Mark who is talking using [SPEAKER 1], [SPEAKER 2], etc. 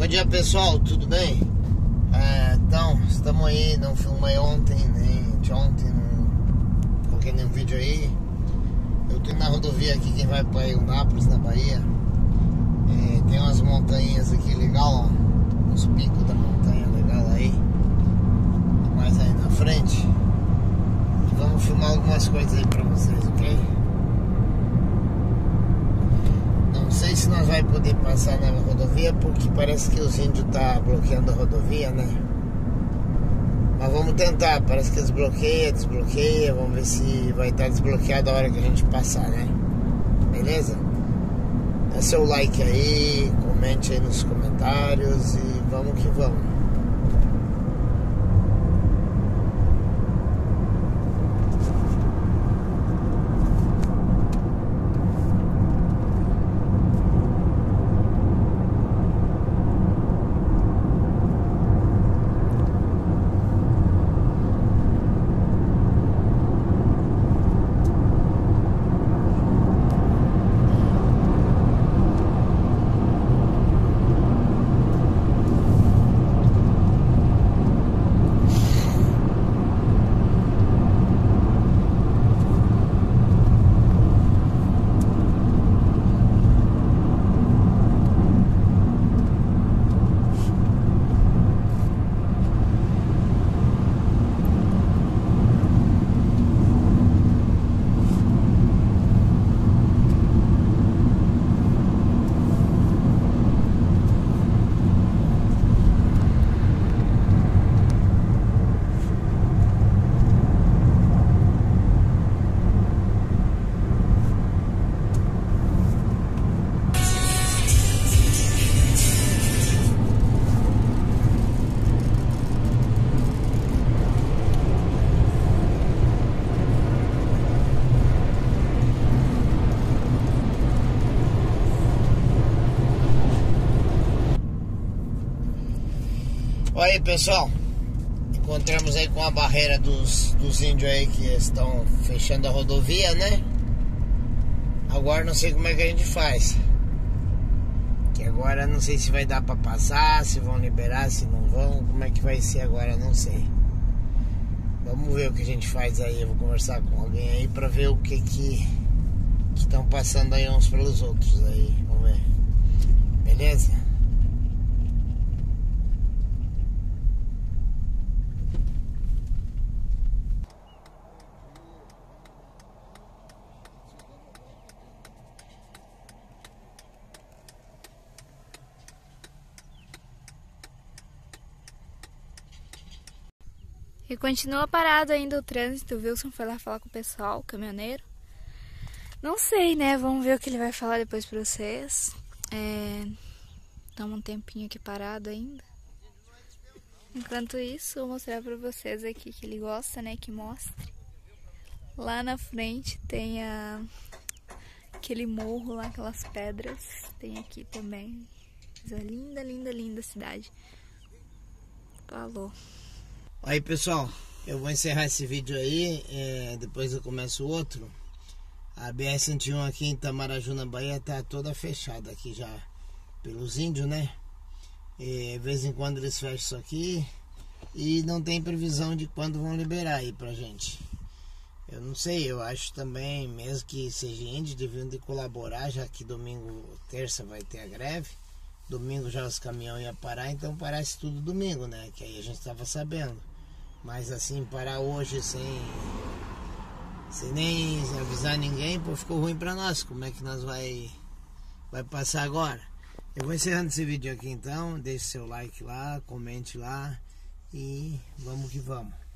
[SPEAKER 1] Bom dia pessoal, tudo bem? É, então, estamos aí, não filmei ontem, nem de ontem, não coloquei nenhum vídeo aí. Eu tô na rodovia aqui, quem vai para Nápoles, na Bahia. É, tem umas montanhas aqui legal, ó, uns picos da montanha legal aí. Mais aí na frente. E vamos filmar algumas coisas aí pra vocês, ok? Não sei se nós vai poder passar na rodovia porque parece que os índios tá bloqueando a rodovia, né? Mas vamos tentar, parece que desbloqueia, desbloqueia, vamos ver se vai estar desbloqueado a hora que a gente passar, né? Beleza? Dá seu like aí, comente aí nos comentários e vamos que vamos. Olha aí pessoal, encontramos aí com a barreira dos, dos índios aí que estão fechando a rodovia, né? Agora não sei como é que a gente faz. Que agora não sei se vai dar pra passar, se vão liberar, se não vão, como é que vai ser agora, não sei. Vamos ver o que a gente faz aí, eu vou conversar com alguém aí pra ver o que que estão passando aí uns pelos outros aí, vamos ver. Beleza?
[SPEAKER 2] E continua parado ainda o trânsito. O Wilson foi lá falar com o pessoal, o caminhoneiro. Não sei, né? Vamos ver o que ele vai falar depois pra vocês. É... Toma um tempinho aqui parado ainda. Enquanto isso, vou mostrar pra vocês aqui que ele gosta, né? Que mostre. Lá na frente tem a... aquele morro lá, aquelas pedras. Tem aqui também. Coisa linda, linda, linda cidade. Falou.
[SPEAKER 1] Aí pessoal, eu vou encerrar esse vídeo aí, é, depois eu começo outro. A BR-101 aqui em Tamaraju, na Bahia, tá toda fechada aqui já pelos índios, né? E, de vez em quando eles fecham isso aqui e não tem previsão de quando vão liberar aí pra gente. Eu não sei, eu acho também, mesmo que seja índio, deviam de colaborar, já que domingo, terça vai ter a greve. Domingo já os caminhões iam parar, então parece tudo domingo, né? Que aí a gente estava sabendo. Mas assim, parar hoje sem, sem nem avisar ninguém, pô, ficou ruim pra nós. Como é que nós vai, vai passar agora? Eu vou encerrando esse vídeo aqui então. Deixe seu like lá, comente lá e vamos que vamos.